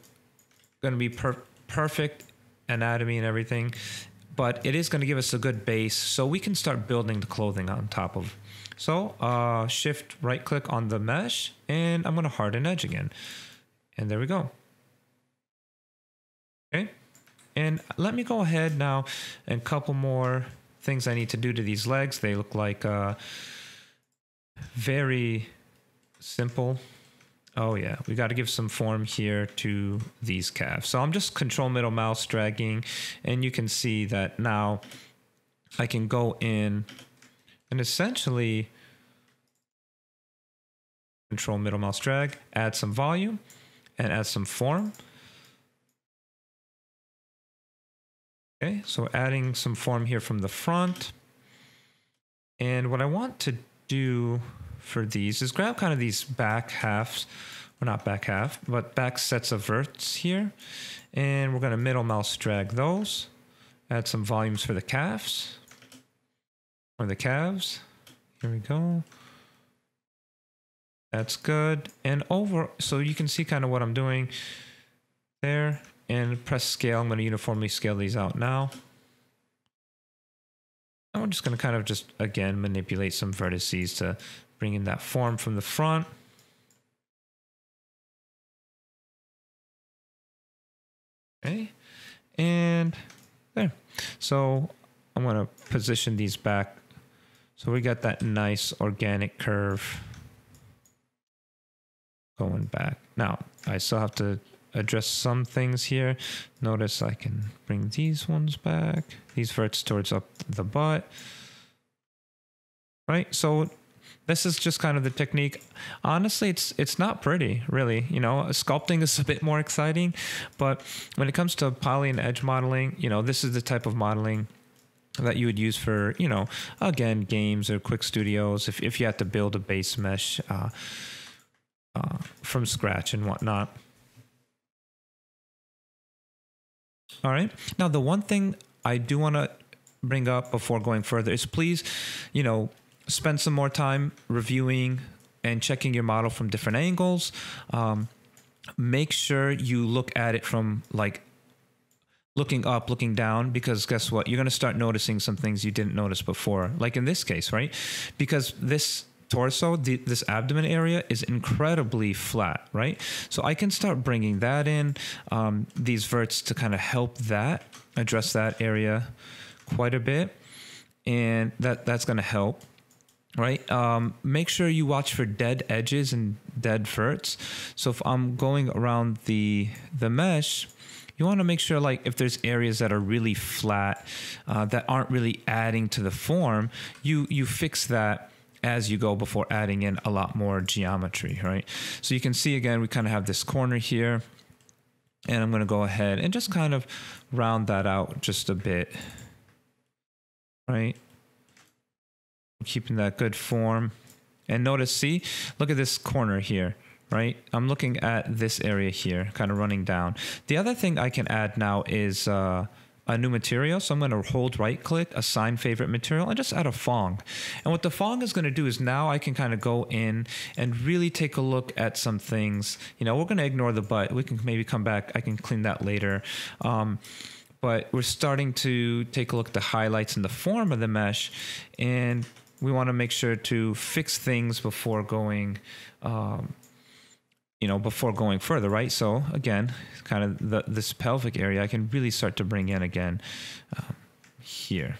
gonna be per perfect anatomy and everything, but it is gonna give us a good base so we can start building the clothing on top of. So uh, shift right click on the mesh and I'm gonna harden edge again. And there we go. Okay. And let me go ahead now and couple more things I need to do to these legs. They look like uh, very simple. Oh yeah, we got to give some form here to these calves. So I'm just control middle mouse dragging and you can see that now I can go in and essentially control middle mouse drag, add some volume and add some form. Okay, so adding some form here from the front. And what I want to do for these is grab kind of these back halves, or not back half, but back sets of verts here. And we're going to middle mouse drag those. Add some volumes for the calves, or the calves. Here we go. That's good. And over, so you can see kind of what I'm doing there and press scale. I'm going to uniformly scale these out now. And we're just going to kind of just, again, manipulate some vertices to bring in that form from the front. Okay, and there. So I'm going to position these back. So we got that nice organic curve going back. Now, I still have to address some things here. Notice I can bring these ones back. These verts towards up the butt. Right? So this is just kind of the technique. Honestly, it's it's not pretty, really. You know, sculpting is a bit more exciting, but when it comes to poly and edge modeling, you know, this is the type of modeling that you would use for, you know, again, games or quick studios if, if you had to build a base mesh uh, uh, from scratch and whatnot. All right. Now, the one thing I do want to bring up before going further is please, you know, spend some more time reviewing and checking your model from different angles. Um, make sure you look at it from like looking up, looking down, because guess what? You're going to start noticing some things you didn't notice before, like in this case, right? Because this torso, the, this abdomen area is incredibly flat, right? So I can start bringing that in, um, these verts to kind of help that, address that area quite a bit. And that that's going to help right? Um, make sure you watch for dead edges and dead verts. So if I'm going around the the mesh, you want to make sure like if there's areas that are really flat uh, that aren't really adding to the form, you you fix that as you go before adding in a lot more geometry, right? So you can see again, we kind of have this corner here and I'm going to go ahead and just kind of round that out just a bit, right? keeping that good form. And notice, see, look at this corner here, right? I'm looking at this area here, kind of running down. The other thing I can add now is uh, a new material. So I'm going to hold right click, assign favorite material, and just add a Phong. And what the Phong is going to do is now I can kind of go in and really take a look at some things. You know, we're going to ignore the butt. We can maybe come back. I can clean that later. Um, but we're starting to take a look at the highlights and the form of the mesh and we want to make sure to fix things before going um, you know before going further right so again kind of the, this pelvic area i can really start to bring in again um, here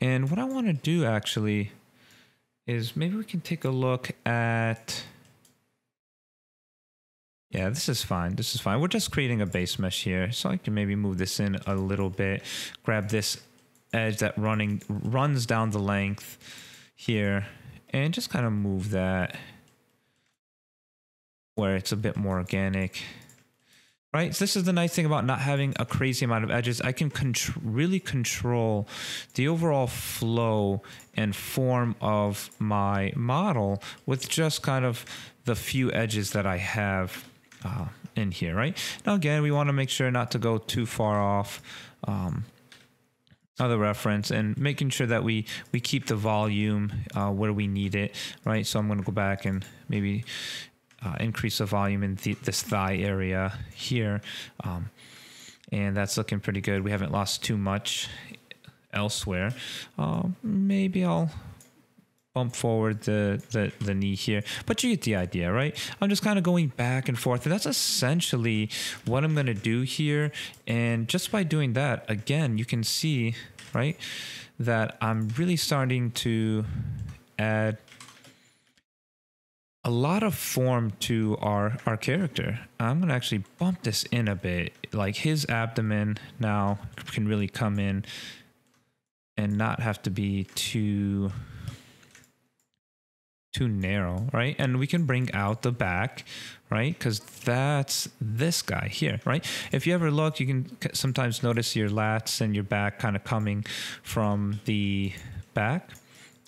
and what i want to do actually is maybe we can take a look at yeah, this is fine. This is fine. We're just creating a base mesh here. So I can maybe move this in a little bit, grab this edge that running runs down the length here and just kind of move that where it's a bit more organic right? So this is the nice thing about not having a crazy amount of edges. I can really control the overall flow and form of my model with just kind of the few edges that i have uh, in here right? Now again we want to make sure not to go too far off um, other reference and making sure that we we keep the volume uh, where we need it right? So i'm going to go back and maybe uh, increase the volume in this thigh area here um, and that's looking pretty good we haven't lost too much elsewhere uh, maybe i'll bump forward the, the, the knee here. But you get the idea, right? I'm just kind of going back and forth. And that's essentially what I'm going to do here. And just by doing that, again, you can see, right, that I'm really starting to add a lot of form to our our character. I'm to actually bump this in a bit. Like his abdomen now can really come in and not have to be too too narrow, right? And we can bring out the back, right? Because that's this guy here, right? If you ever look, you can sometimes notice your lats and your back kind of coming from the back,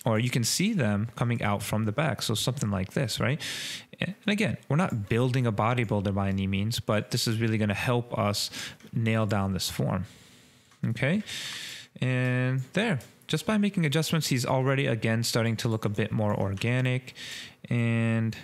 or you can see them coming out from the back. So something like this, right? And again, we're not building a bodybuilder by any means, but this is really going to help us nail down this form. Okay. And there, just by making adjustments, he's already again starting to look a bit more organic and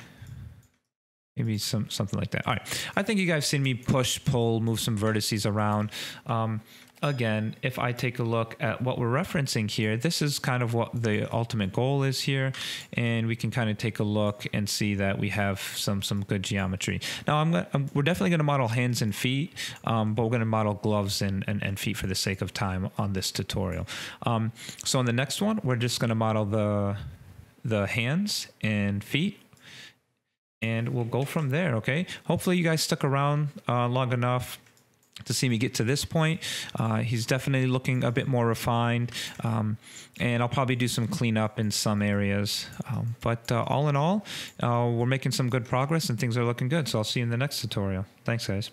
maybe some something like that. All right, I think you guys seen me push, pull, move some vertices around. Um, again, if I take a look at what we're referencing here, this is kind of what the ultimate goal is here. And we can kind of take a look and see that we have some some good geometry. Now, I'm, I'm we're definitely going to model hands and feet, um, but we're going to model gloves and, and, and, feet for the sake of time on this tutorial. Um, so on the next one, we're just going to model the the hands and feet and we'll go from there okay hopefully you guys stuck around uh, long enough to see me get to this point. Uh, he's definitely looking a bit more refined, um, and I'll probably do some cleanup in some areas. Um, but uh, all in all, uh, we're making some good progress and things are looking good. So I'll see you in the next tutorial. Thanks, guys.